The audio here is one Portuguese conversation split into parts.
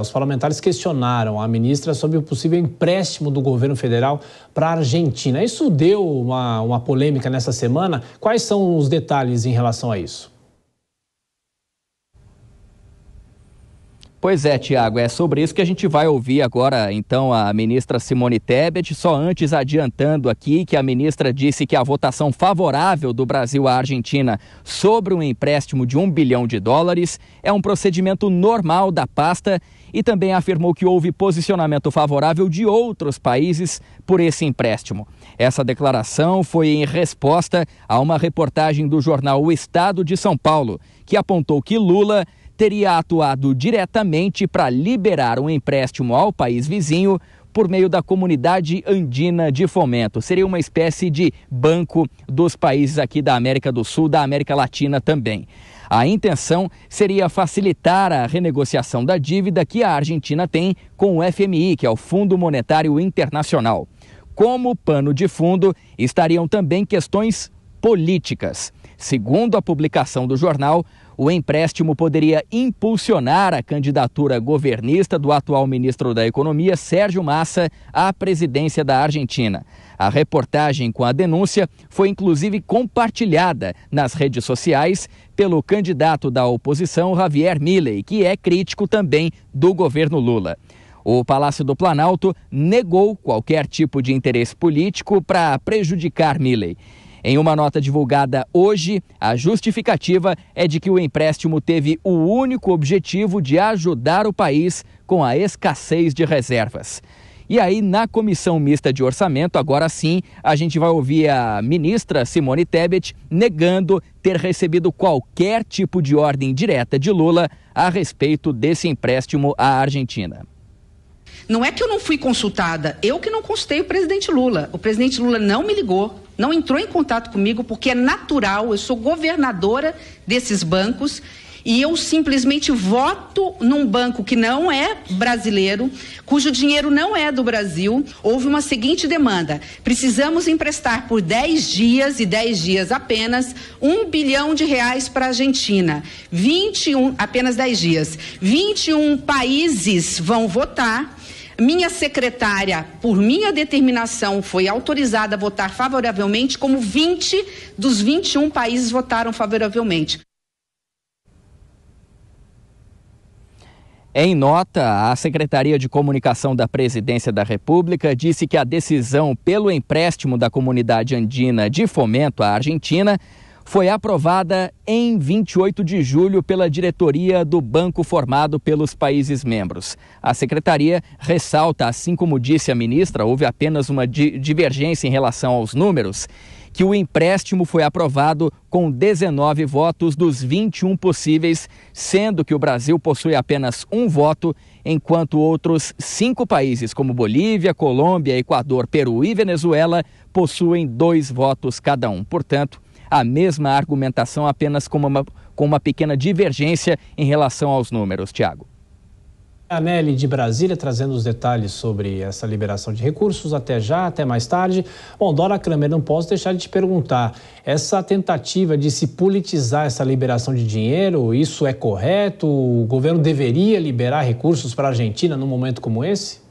Os parlamentares questionaram a ministra sobre o possível empréstimo do governo federal para a Argentina. Isso deu uma, uma polêmica nessa semana. Quais são os detalhes em relação a isso? Pois é, Tiago, é sobre isso que a gente vai ouvir agora, então, a ministra Simone Tebet. Só antes adiantando aqui que a ministra disse que a votação favorável do Brasil à Argentina sobre um empréstimo de um bilhão de dólares é um procedimento normal da pasta e também afirmou que houve posicionamento favorável de outros países por esse empréstimo. Essa declaração foi em resposta a uma reportagem do jornal O Estado de São Paulo, que apontou que Lula teria atuado diretamente para liberar um empréstimo ao país vizinho por meio da Comunidade Andina de Fomento. Seria uma espécie de banco dos países aqui da América do Sul, da América Latina também. A intenção seria facilitar a renegociação da dívida que a Argentina tem com o FMI, que é o Fundo Monetário Internacional. Como pano de fundo estariam também questões políticas. Segundo a publicação do jornal, o empréstimo poderia impulsionar a candidatura governista do atual ministro da Economia, Sérgio Massa, à presidência da Argentina. A reportagem com a denúncia foi inclusive compartilhada nas redes sociais pelo candidato da oposição, Javier Milei, que é crítico também do governo Lula. O Palácio do Planalto negou qualquer tipo de interesse político para prejudicar Milley. Em uma nota divulgada hoje, a justificativa é de que o empréstimo teve o único objetivo de ajudar o país com a escassez de reservas. E aí, na comissão mista de orçamento, agora sim, a gente vai ouvir a ministra Simone Tebet negando ter recebido qualquer tipo de ordem direta de Lula a respeito desse empréstimo à Argentina. Não é que eu não fui consultada, eu que não consultei o presidente Lula. O presidente Lula não me ligou, não entrou em contato comigo, porque é natural, eu sou governadora desses bancos e eu simplesmente voto num banco que não é brasileiro, cujo dinheiro não é do Brasil. Houve uma seguinte demanda: precisamos emprestar por 10 dias e 10 dias apenas um bilhão de reais para a Argentina. 21, apenas 10 dias. 21 países vão votar minha secretária, por minha determinação, foi autorizada a votar favoravelmente, como 20 dos 21 países votaram favoravelmente. Em nota, a Secretaria de Comunicação da Presidência da República disse que a decisão pelo empréstimo da comunidade andina de fomento à Argentina foi aprovada em 28 de julho pela diretoria do banco formado pelos países membros. A secretaria ressalta, assim como disse a ministra, houve apenas uma divergência em relação aos números, que o empréstimo foi aprovado com 19 votos dos 21 possíveis, sendo que o Brasil possui apenas um voto, enquanto outros cinco países, como Bolívia, Colômbia, Equador, Peru e Venezuela, possuem dois votos cada um. Portanto, a mesma argumentação, apenas com uma, com uma pequena divergência em relação aos números. Tiago. A Nelly de Brasília trazendo os detalhes sobre essa liberação de recursos. Até já, até mais tarde. Bom, Dora Kramer, não posso deixar de te perguntar: essa tentativa de se politizar essa liberação de dinheiro, isso é correto? O governo deveria liberar recursos para a Argentina num momento como esse?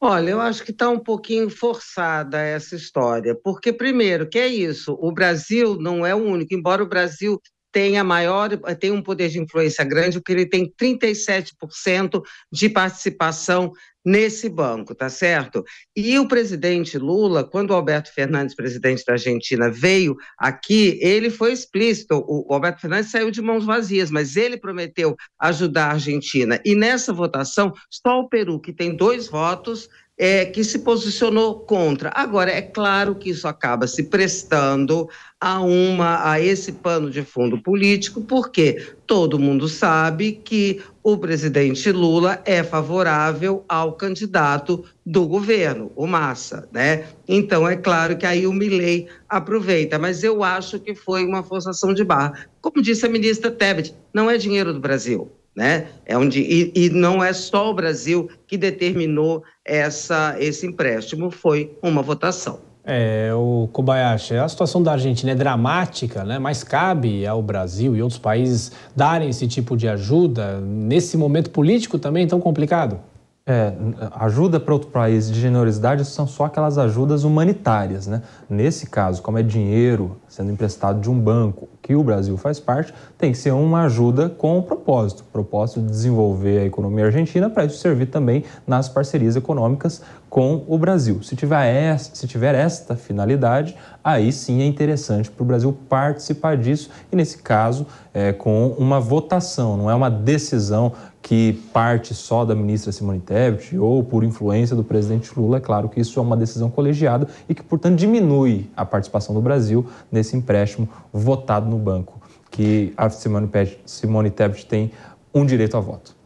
Olha, eu acho que está um pouquinho forçada essa história, porque, primeiro, que é isso, o Brasil não é o único, embora o Brasil tenha maior, tem um poder de influência grande, porque ele tem 37% de participação nesse banco, tá certo? E o presidente Lula, quando o Alberto Fernandes, presidente da Argentina, veio aqui, ele foi explícito. O Alberto Fernandes saiu de mãos vazias, mas ele prometeu ajudar a Argentina. E nessa votação, só o Peru, que tem dois votos, é, que se posicionou contra. Agora, é claro que isso acaba se prestando a, uma, a esse pano de fundo político, porque todo mundo sabe que o presidente Lula é favorável ao candidato do governo, o Massa, né? Então, é claro que aí o Milley aproveita, mas eu acho que foi uma forçação de barra. Como disse a ministra Tebet, não é dinheiro do Brasil, né? É onde, e, e, não é só o Brasil que determinou essa, esse empréstimo, foi uma votação. É, o Kobayashi, a situação da Argentina é dramática, né? mas cabe ao Brasil e outros países darem esse tipo de ajuda nesse momento político também tão complicado? É, ajuda para outro país de generosidade são só aquelas ajudas humanitárias. Né? Nesse caso, como é dinheiro sendo emprestado de um banco que o Brasil faz parte, tem que ser uma ajuda com um propósito propósito de desenvolver a economia argentina para isso servir também nas parcerias econômicas com o Brasil. Se tiver, se tiver esta finalidade, aí sim é interessante para o Brasil participar disso e, nesse caso, é, com uma votação, não é uma decisão que parte só da ministra Simone Tebet ou por influência do presidente Lula. É claro que isso é uma decisão colegiada e que, portanto, diminui a participação do Brasil nesse empréstimo votado no banco, que a Simone Tebet tem um direito a voto.